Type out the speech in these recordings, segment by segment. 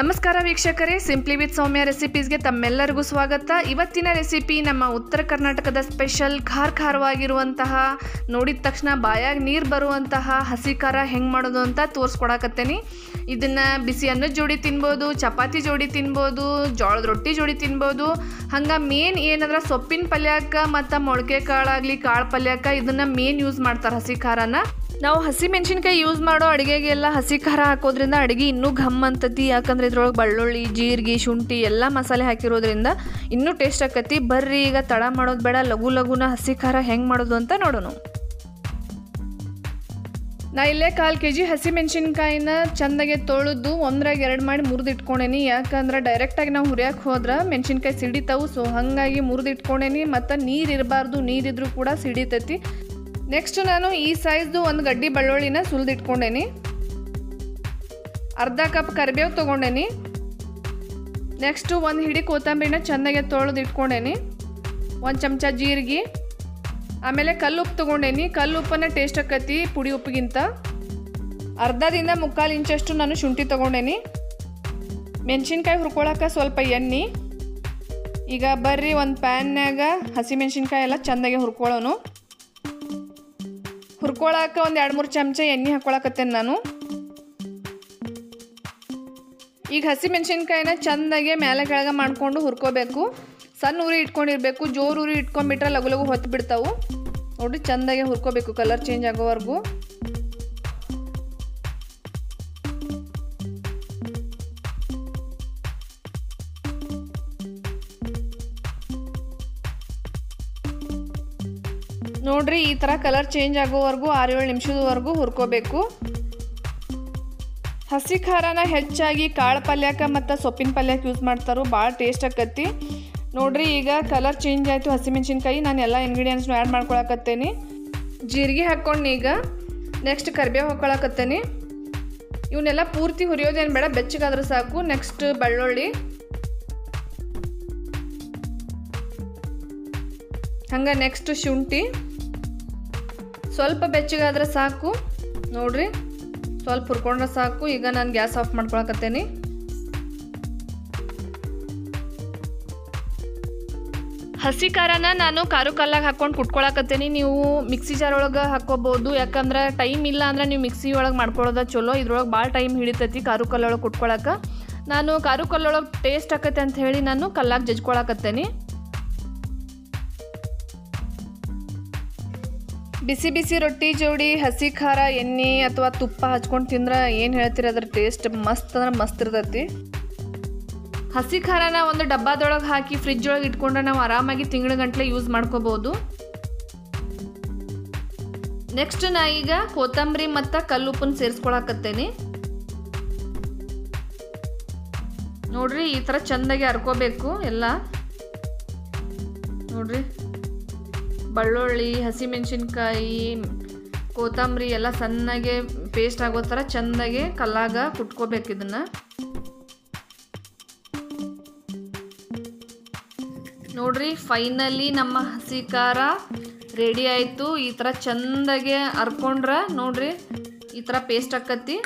ನಮಸ್ಕಾರ ವೀಕ್ಷಕರೇ simply with ಸೌಮ್ಯ ರೆಸಿಪೀಸ್ಗೆ ತಮ್ಮೆಲ್ಲರಿಗೂ ಸ್ವಾಗತ. ಇವತ್ತಿನ ರೆಸಿಪಿ ನಮ್ಮ ಉತ್ತರ ಕರ್ನಾಟಕದ ಸ್ಪೆಷಲ್ ಖಾರ ಖಾರವಾಗಿರುವಂತಹ ನೋಡಿದ ತಕ್ಷಣ ಬಾಯಾಗ ನೀರು ಬರುವಂತಹ ಹಸಿ ಖಾರ ಹೆಂಗೆ ಮಾಡೋದು ಅಂತ ತೋರಿಸ್ಕೊಡಕತ್ತೇನೆ. ಇದನ್ನು ಬಿಸಿ ಅನ್ನದ ಜೋಡಿ ತಿನ್ಬೋದು, ಚಪಾತಿ ಜೋಡಿ ತಿನ್ಬೋದು, ಜೋಳದ ರೊಟ್ಟಿ ಜೋಡಿ ತಿನ್ಬೋದು. ಹಂಗೆ ಮೇನ್ ಏನಂದ್ರೆ ಸೊಪ್ಪಿನ ಪಲ್ಯಕ್ಕೆ ಮತ್ತು ಮೊಳಕೆ ಕಾಳಾಗಲಿ ಕಾಳು ಪಲ್ಯಕ್ಕೆ ಇದನ್ನು ಮೇನ್ ಯೂಸ್ ಮಾಡ್ತಾರೆ ಹಸಿ ಖಾರನ ನಾವು ಹಸಿ ಮೆಣಸಿನ್ಕಾಯಿ ಯೂಸ್ ಮಾಡೋ ಅಡುಗೆಗೆಲ್ಲ ಹಸಿ ಖಾರ ಹಾಕೋದ್ರಿಂದ ಅಡುಗೆ ಇನ್ನೂ ಘಮ್ ಅಂತತಿ. ಯಾಕಂದ್ರೆ ಇದ್ರೊಳಗೆ ಬೆಳ್ಳುಳ್ಳಿ, ಜೀರಿಗೆ, ಶುಂಠಿ ಎಲ್ಲ ಮಸಾಲೆ ಹಾಕಿರೋದ್ರಿಂದ ಇನ್ನೂ ಟೇಸ್ಟ್ ಆಕತಿ. ಬರ್ರಿ, ಈಗ ತಡ ಮಾಡೋದು ಬೇಡ, ಲಘು ಲಘುನ ಹಸಿ ಖಾರ ಹೆಂಗೆ ಮಾಡೋದು ಅಂತ ನೋಡೋಣ. ನಾ ಇಲ್ಲೇ ಕಾಲು ಕೆ ಜಿ ಹಸಿ ಮೆಣಸಿನ್ಕಾಯಿನ ಚಂದಾಗೆ ತೊಳೆದು ಒಂದ್ರಾಗ ಎರಡು ಮಾಡಿ ಮುರಿದಿಟ್ಕೊಂಡೇನಿ. ಯಾಕಂದ್ರೆ ಡೈರೆಕ್ಟಾಗಿ ನಾವು ಹುರಿಯಕ್ಕೆ ಹೋದ್ರೆ ಮೆಣಸಿನ್ಕಾಯಿ ಸಿಡಿತಾವು. ಸೊ ಹಾಗಾಗಿ ಮುರಿದಿಟ್ಕೊಂಡೇನಿ. ಮತ್ತು ನೀರು ಇರಬಾರ್ದು, ನೀರಿದ್ರೂ ಕೂಡ ಸಿಡಿತೈತಿ. ನೆಕ್ಸ್ಟ್ ನಾನು ಈ ಸೈಜ್ದು ಒಂದು ಗಡ್ಡಿ ಬೆಳ್ಳುಳ್ಳಿನ ಸುಲಿದಿಟ್ಕೊಂಡೇನಿ. ಅರ್ಧ ಕಪ್ ಕರಿಬೇವು ತೊಗೊಂಡೇನಿ. ನೆಕ್ಸ್ಟು ಒಂದು ಹಿಡಿ ಕೊತ್ತಂಬರಿನ ಚೆನ್ನಾಗಿ ತೊಳೆದು ಇಟ್ಕೊಂಡೇನಿ ಒಂದು ಚಮಚ ಜೀರಿಗೆ. ಆಮೇಲೆ ಕಲ್ಲು ಉಪ್ಪು ತೊಗೊಂಡೇನಿ. ಕಲ್ಲುಪ್ಪನ್ನ ಟೇಸ್ಟ್ ಆಕತಿ ಪುಡಿ ಉಪ್ಪಿಗಿಂತ. ಅರ್ಧದಿಂದ ಮುಕ್ಕಾಲು ಇಂಚಷ್ಟು ನಾನು ಶುಂಠಿ ತೊಗೊಂಡೇನಿ. ಮೆಣಸಿನ್ಕಾಯಿ ಹುರ್ಕೊಳಕ್ಕೆ ಸ್ವಲ್ಪ ಎಣ್ಣೆ. ಈಗ ಬರ್ರಿ ಒಂದು ಪ್ಯಾನ್ನಾಗ ಹಸಿ ಮೆಣಸಿನ್ಕಾಯಿ ಎಲ್ಲ ಚೆಂದಾಗೆ ಹುರ್ಕೊಳ್ಳೋನು. ಹುರ್ಕೊಳಕ್ಕೆ ಒಂದು ಎರಡು ಮೂರು ಚಮಚ ಎಣ್ಣೆ ಹಾಕೊಳಕತ್ತೇನೆ ನಾನು. ಈಗ ಹಸಿ ಮೆಣಸಿನ್ಕಾಯಿನ ಚೆಂದಾಗೆ ಮೇಲೆ ಕೆಳಗೆ ಮಾಡಿಕೊಂಡು ಹುರ್ಕೋಬೇಕು. ಸಣ್ಣ ಉರಿ ಇಟ್ಕೊಂಡಿರಬೇಕು, ಜೋರು ಉರಿ ಇಟ್ಕೊಂಡ್ಬಿಟ್ರೆ ಲಗು ಲಗು ಹೊತ್ತು ಬಿಡ್ತಾವೆ ನೋಡಿ ಚೆಂದಾಗೆ ಹುರ್ಕೋಬೇಕು ಕಲರ್ ಚೇಂಜ್ ಆಗೋವರೆಗೂ. ನೋಡ್ರಿ, ಈ ಥರ ಕಲರ್ ಚೇಂಜ್ ಆಗೋವರೆಗೂ ಆರು ಏಳು ನಿಮಿಷದವರೆಗೂ ಹುರ್ಕೋಬೇಕು. ಹಸಿ ಖಾರನ ಹೆಚ್ಚಾಗಿ ಕಾಳು ಪಲ್ಯಕ್ಕೆ ಮತ್ತು ಸೊಪ್ಪಿನ ಪಲ್ಯಕ್ಕೆ ಯೂಸ್ ಮಾಡ್ತಾರೋ ಭಾಳ ಟೇಸ್ಟ್ ಆಕತಿ ನೋಡ್ರಿ, ಈಗ ಕಲರ್ ಚೇಂಜ್ ಆಯಿತು, ಹಸಿಮೆಣ್ಸಿನ್ಕಾಯಿ, ನಾನು ಎಲ್ಲ ಇಂಗ್ರೀಡಿಯೆಂಟ್ಸ್ನು ಆ್ಯಡ್ ಮಾಡ್ಕೊಳಕತ್ತೇನಿ. ಜೀರಿಗೆ ಹಾಕ್ಕೊಂಡು ಈಗ. ನೆಕ್ಸ್ಟ್ ಕರಿಬೇವು ಹಾಕ್ಕೊಳಕತ್ತೇನಿ ಇವನ್ನೆಲ್ಲ ಪೂರ್ತಿ ಹುರಿಯೋದೇನು ಬೇಡ, ಬೆಚ್ಚಗಾದ್ರೆ ಸಾಕು. ನೆಕ್ಸ್ಟ್ ಬೆಳ್ಳುಳ್ಳಿ. ಹಂಗೆ ನೆಕ್ಸ್ಟ್ ಶುಂಠಿ. ಸ್ವಲ್ಪ ಬೆಚ್ಚಗಾದ್ರೆ ಸಾಕು. ನೋಡ್ರಿ, ಸ್ವಲ್ಪ ಹುರ್ಕೊಂಡ್ರೆ ಸಾಕು. ಈಗ ನಾನು ಗ್ಯಾಸ್ ಆಫ್ ಮಾಡ್ಕೊಳಕತ್ತೇನಿ. ಹಸಿ ಖಾರನ ನಾನು ಕಾರು ಕಲ್ಲಾಗ ಹಾಕ್ಕೊಂಡು ಕುಟ್ಕೊಳಕತ್ತೇನಿ. ನೀವು ಮಿಕ್ಸಿ ಜಾರ್ ಒಳಗೆ ಹಾಕೋಬಹುದು ಯಾಕಂದ್ರೆ ಟೈಮ್ ಇಲ್ಲ ಅಂದ್ರೆ ನೀವು ಮಿಕ್ಸಿ ಒಳಗೆ ಮಾಡ್ಕೊಳ್ಳೋದ ಚಲೋ. ಇದ್ರೊಳಗೆ ಭಾಳ ಟೈಮ್ ಹಿಡಿತೈತಿ ಕಾರು ಕಲ್ಲೊಳಗೆ ಕುಟ್ಕೊಳಕ್ಕೆ ನಾನು ಕಾರು ಕಲ್ಲೊಳಗೆ ಟೇಸ್ಟ್ ಆಕತ್ತೆ ಅಂತ ಹೇಳಿ ನಾನು ಕಲ್ಲಾಗ ಜಜ್ಕೊಳಕತ್ತೇನಿ. ಬಿಸಿ ಬಿಸಿ ರೊಟ್ಟಿ ಜೋಡಿ ಹಸಿ ಖಾರ, ಎಣ್ಣೆ ಅಥವಾ ತುಪ್ಪ ಹಚ್ಕೊಂಡು ತಿಂದ್ರೆ ಏನು ಹೇಳ್ತೀರಿ ಅದ್ರ ಟೇಸ್ಟ್ ಮಸ್ತ್ ಅಂದ್ರೆ ಮಸ್ತ್ ಇರ್ತೈತಿ? ಹಸಿ ಖಾರನ ಒಂದು ಡಬ್ಬಾದೊಳಗೆ ಹಾಕಿ ಫ್ರಿಜ್ ಒಳಗೆ ಇಟ್ಕೊಂಡ್ರೆ ನಾವು ಆರಾಮಾಗಿ ತಿಂಗಳ ಗಂಟ್ಲೆ ಯೂಸ್ ಮಾಡ್ಕೋಬೋದು. ನೆಕ್ಸ್ಟ್ ನಾ ಈಗ ಕೊತ್ತಂಬರಿ ಮತ್ತು ಕಲ್ಲುಪ್ಪನ್ನು ಸೇರಿಸ್ಕೊಳಕತ್ತೇನೆ. ನೋಡ್ರಿ ಈ ಥರ ಚೆಂದಾಗಿ ಹರ್ಕೋಬೇಕು ಎಲ್ಲ. ನೋಡ್ರಿ. ಬೆಳ್ಳುಳ್ಳಿ, ಹಸಿಮೆಣಸಿನ್ಕಾಯಿ, ಕೊತ್ತಂಬರಿ ಎಲ್ಲ ಸಣ್ಣಗೆ ಪೇಸ್ಟ್ ಆಗೋ ಥರ ಚೆಂದಾಗೆ ಕಲ್ಲಾಗ ಕುಟ್ಕೋಬೇಕು ಇದನ್ನು. ನೋಡ್ರಿ ಫೈನಲಿ ನಮ್ಮ ಹಸಿ ಖಾರ ರೆಡಿ ಆಯಿತು. ಈ ಥರ ಚೆಂದಾಗೆ ಹರ್ಕೊಂಡ್ರೆ ನೋಡ್ರಿ, ಈ ಥರ ಪೇಸ್ಟ್ ಹಾಕತ್ತಿ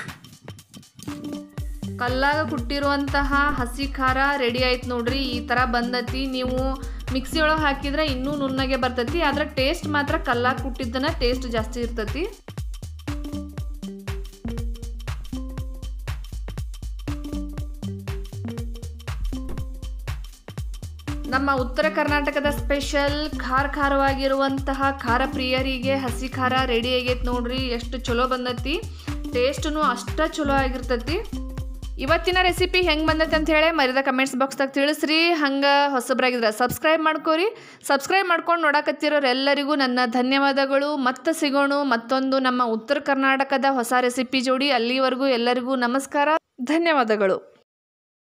ಕಲ್ಲಾಗ ಕುಟ್ಟಿರುವಂತಹ ಹಸಿ ಖಾರ ರೆಡಿ ಆಯ್ತು ನೋಡ್ರಿ, ಈ ಥರ ಬಂದತಿ. ನೀವು ಮಿಕ್ಸಿ ಒಳಗೆ ಹಾಕಿದ್ರೆ ಇನ್ನೂ ನುಣ್ಣಗೆ ಬರ್ತೈತಿ. ಆದ್ರೆ ಟೇಸ್ಟ್ ಮಾತ್ರ ಕಲ್ಲಾ ಕುಟ್ಟಿದ್ದನ ಟೇಸ್ಟ್ ಜಾಸ್ತಿ ಇರ್ತೈತಿ. ನಮ್ಮ ಉತ್ತರ ಕರ್ನಾಟಕದ ಸ್ಪೆಷಲ್ ಖಾರ ಖಾರವಾಗಿರುವಂತಹ ಖಾರ ಪ್ರಿಯರಿಗೆ ಹಸಿ ಖಾರ ರೆಡಿ ಆಗೈತೆ ನೋಡ್ರಿ. ಎಷ್ಟು ಚಲೋ ಬಂದತಿ. ಟೇಸ್ಟೂ ಅಷ್ಟ ಚಲೋ ಆಗಿರ್ತೈತಿ. ಇವತ್ತಿನ ರೆಸಿಪಿ ಹೆಂಗೆ ಬಂದೈತೆ ಅಂತ ಹೇಳಿ ಮರಿದ ಕಮೆಂಟ್ಸ್ ಬಾಕ್ಸ್ದಾಗ ತಿಳಿಸ್ರಿ. ಹಂಗೆ ಹೊಸಬ್ರಾಗಿದ್ರೆ ಸಬ್ಸ್ಕ್ರೈಬ್ ಮಾಡ್ಕೋರಿ. ಸಬ್ಸ್ಕ್ರೈಬ್ ಮಾಡ್ಕೊಂಡು ನೋಡಕತ್ತಿರೋರೆಲ್ಲರಿಗೂ ನನ್ನ ಧನ್ಯವಾದಗಳು. ಮತ್ತೆ ಸಿಗೋಣ ಮತ್ತೊಂದು ನಮ್ಮ ಉತ್ತರ ಕರ್ನಾಟಕದ ಹೊಸ ರೆಸಿಪಿ ಜೋಡಿ. ಅಲ್ಲಿವರೆಗೂ ಎಲ್ಲರಿಗೂ ನಮಸ್ಕಾರ. ಧನ್ಯವಾದಗಳು.